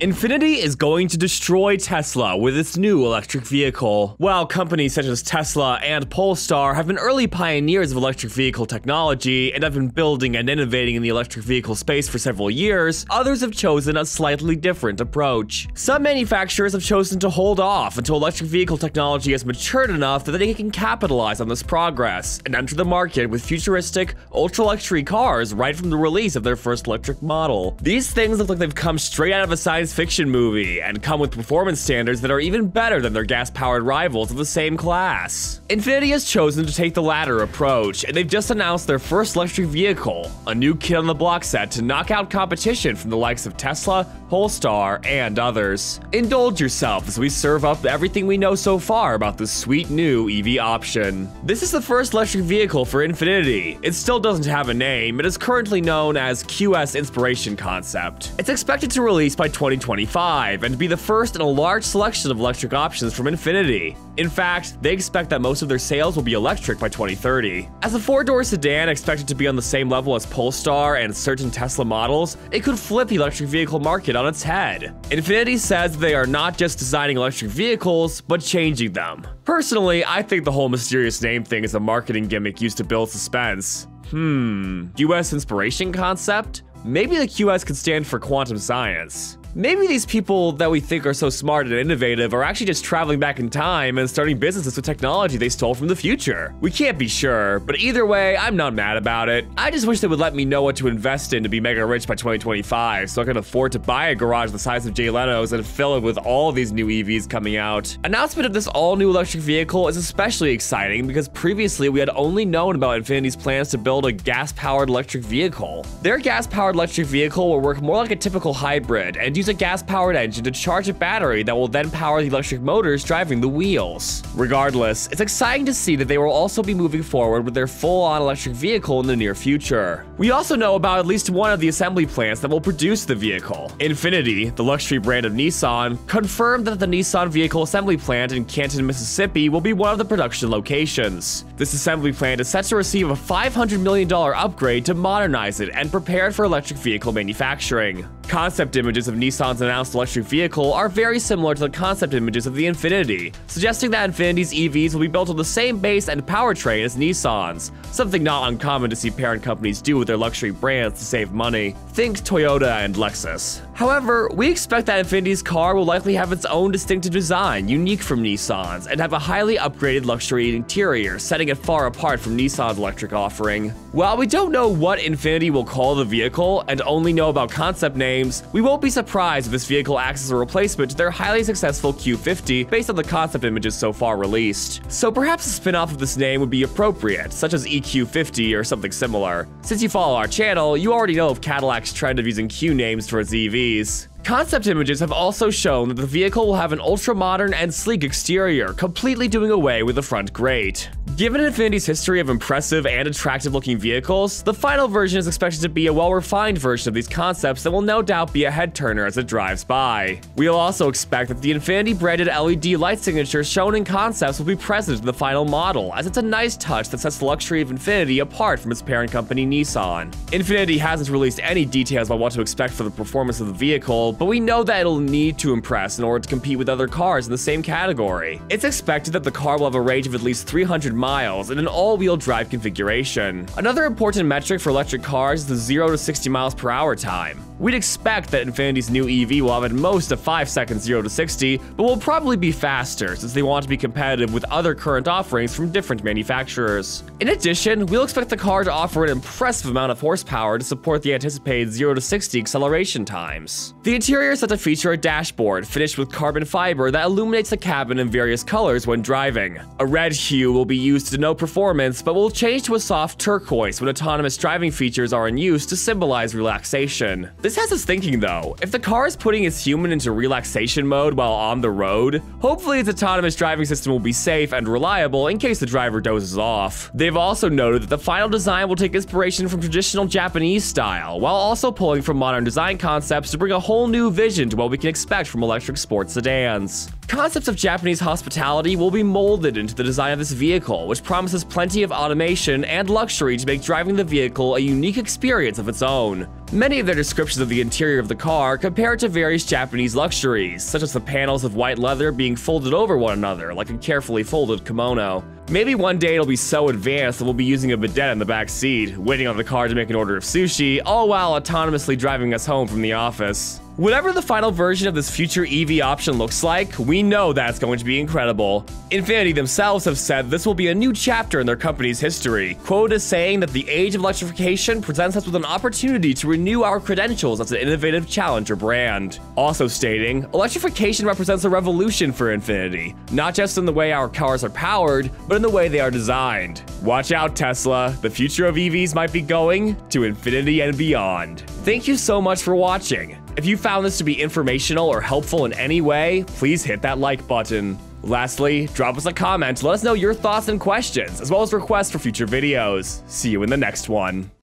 Infiniti is going to destroy Tesla with its new electric vehicle. While companies such as Tesla and Polestar have been early pioneers of electric vehicle technology and have been building and innovating in the electric vehicle space for several years, others have chosen a slightly different approach. Some manufacturers have chosen to hold off until electric vehicle technology has matured enough that they can capitalize on this progress and enter the market with futuristic, ultra-luxury cars right from the release of their first electric model. These things look like they've come straight out of a science science fiction movie and come with performance standards that are even better than their gas-powered rivals of the same class. Infiniti has chosen to take the latter approach, and they've just announced their first electric vehicle, a new kid on the block set to knock out competition from the likes of Tesla, Polestar, and others. Indulge yourself as we serve up everything we know so far about this sweet new EV option. This is the first electric vehicle for Infiniti. It still doesn't have a name, it is currently known as QS Inspiration Concept. It's expected to release by 2025 and be the first in a large selection of electric options from Infiniti. In fact, they expect that most of their sales will be electric by 2030. As a four-door sedan expected to be on the same level as Polestar and certain Tesla models, it could flip the electric vehicle market on its head. Infiniti says they are not just designing electric vehicles, but changing them. Personally, I think the whole mysterious name thing is a marketing gimmick used to build suspense. Hmm, QS inspiration concept? Maybe the QS could stand for quantum science. Maybe these people that we think are so smart and innovative are actually just traveling back in time and starting businesses with technology they stole from the future. We can't be sure, but either way, I'm not mad about it. I just wish they would let me know what to invest in to be mega rich by 2025 so I can afford to buy a garage the size of Jay Leno's and fill it with all these new EVs coming out. Announcement of this all-new electric vehicle is especially exciting because previously we had only known about Infiniti's plans to build a gas-powered electric vehicle. Their gas-powered electric vehicle will work more like a typical hybrid and use a gas-powered engine to charge a battery that will then power the electric motors driving the wheels. Regardless, it's exciting to see that they will also be moving forward with their full-on electric vehicle in the near future. We also know about at least one of the assembly plants that will produce the vehicle. Infiniti, the luxury brand of Nissan, confirmed that the Nissan vehicle assembly plant in Canton, Mississippi will be one of the production locations. This assembly plant is set to receive a $500 million upgrade to modernize it and prepare it for electric vehicle manufacturing. Concept images of Nissan's announced electric vehicle are very similar to the concept images of the Infiniti, suggesting that Infiniti's EVs will be built on the same base and powertrain as Nissan's, something not uncommon to see parent companies do with their luxury brands to save money. Think Toyota and Lexus. However, we expect that Infiniti's car will likely have its own distinctive design, unique from Nissan's, and have a highly upgraded luxury interior, setting it far apart from Nissan's electric offering. While we don't know what Infiniti will call the vehicle, and only know about concept names, we won't be surprised if this vehicle acts as a replacement to their highly successful Q50 based on the concept images so far released. So perhaps a spin-off of this name would be appropriate, such as EQ50 or something similar. Since you follow our channel, you already know of Cadillac's trend of using Q names for its EVs. Concept images have also shown that the vehicle will have an ultra-modern and sleek exterior, completely doing away with the front grate. Given Infiniti's history of impressive and attractive-looking vehicles, the final version is expected to be a well-refined version of these concepts that will no doubt be a head-turner as it drives by. We'll also expect that the Infiniti-branded LED light signatures shown in concepts will be present in the final model, as it's a nice touch that sets the luxury of Infiniti apart from its parent company Nissan. Infiniti hasn't released any details about what to expect for the performance of the vehicle, but we know that it'll need to impress in order to compete with other cars in the same category. It's expected that the car will have a range of at least 300 miles in an all-wheel drive configuration. Another important metric for electric cars is the 0 to 60 miles per hour time. We'd expect that Infiniti's new EV will have at most a 5 second 0 to 60, but will probably be faster since they want to be competitive with other current offerings from different manufacturers. In addition, we'll expect the car to offer an impressive amount of horsepower to support the anticipated 0 to 60 acceleration times. The interior is set to feature a dashboard finished with carbon fiber that illuminates the cabin in various colors when driving. A red hue will be used to denote performance, but will change to a soft turquoise when autonomous driving features are in use to symbolize relaxation. This has us thinking though, if the car is putting its human into relaxation mode while on the road, hopefully its autonomous driving system will be safe and reliable in case the driver dozes off. They've also noted that the final design will take inspiration from traditional Japanese style, while also pulling from modern design concepts to bring a whole new vision to what we can expect from electric sports sedans. Concepts of Japanese hospitality will be molded into the design of this vehicle, which promises plenty of automation and luxury to make driving the vehicle a unique experience of its own. Many of their descriptions of the interior of the car compare it to various Japanese luxuries, such as the panels of white leather being folded over one another like a carefully folded kimono. Maybe one day it'll be so advanced that we'll be using a bidet in the back seat, waiting on the car to make an order of sushi, all while autonomously driving us home from the office. Whatever the final version of this future EV option looks like, we know that's going to be incredible. Infiniti themselves have said this will be a new chapter in their company's history, quoted as saying that the age of electrification presents us with an opportunity to renew our credentials as an innovative challenger brand. Also stating, electrification represents a revolution for Infiniti, not just in the way our cars are powered, but in the way they are designed. Watch out, Tesla, the future of EVs might be going to infinity and beyond. Thank you so much for watching. If you found this to be informational or helpful in any way, please hit that like button. Lastly, drop us a comment to let us know your thoughts and questions, as well as requests for future videos. See you in the next one.